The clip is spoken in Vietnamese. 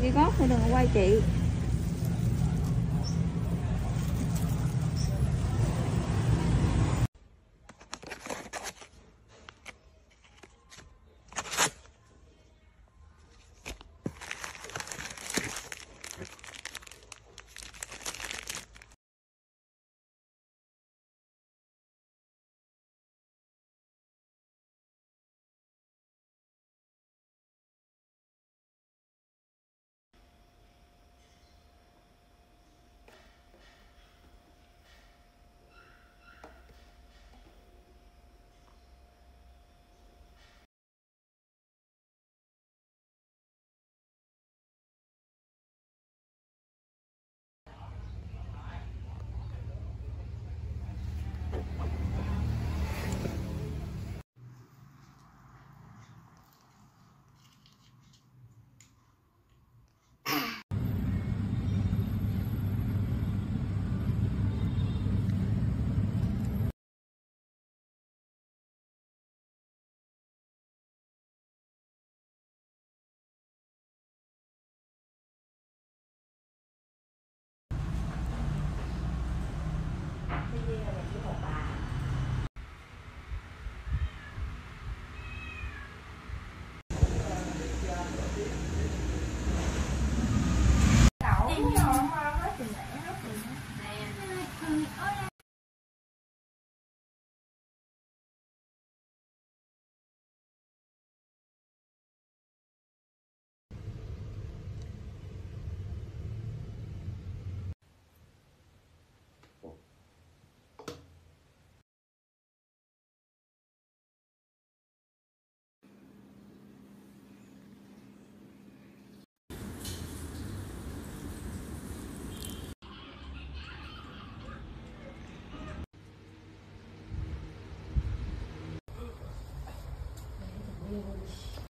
cái gót thôi đừng có quay chị. ของร้าน English.